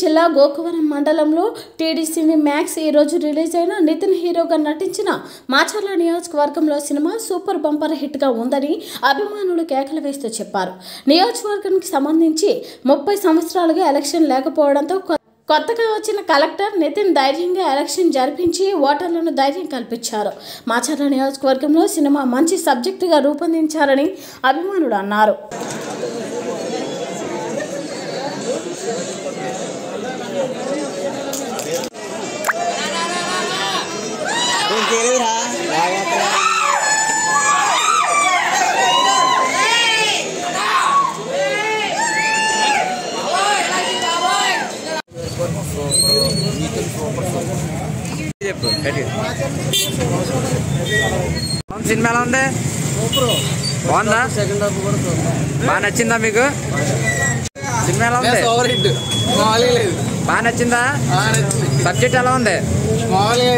జిల్లా గోకవరం మండలంలో టీడీసీని మ్యాక్స్ ఈరోజు రిలీజ్ అయిన నితిన్ హీరోగా నటించిన మాచర్ల నియోజకవర్గంలో సినిమా సూపర్ బంపర్ హిట్గా ఉందని అభిమానులు కేకలు వేస్తూ చెప్పారు. నియోజకవర్గానికి సంబంధించి ముప్పై సంవత్సరాలుగా ఎలక్షన్ లేకపోవడంతో కొ- కొత్తగా వచ్చిన కలెక్టర్ నితిన్ ధైర్యంగా ఎలక్షన్ జరిపించి ఓటర్లను ధైర్యం కల్పించారు. మాచర్ల నియోజకవర్గంలో సినిమా మంచి సబ్జెక్టుగా రూపొందించారని అభిమానులు అన్నారు. చెప్పు. సినిమా ఎలా ఉంది? బాగుందా? సెకండ్ హాఫ్ కూడా. బాగా నచ్చిందా మీకు? సినిమా ఎలా ఉంది? ఓవర్ హిట్ మామూలుగా లేదు. బాగా నచ్చిందా? సబ్జెక్ట్ ఎలా ఉంది? మామూలుగా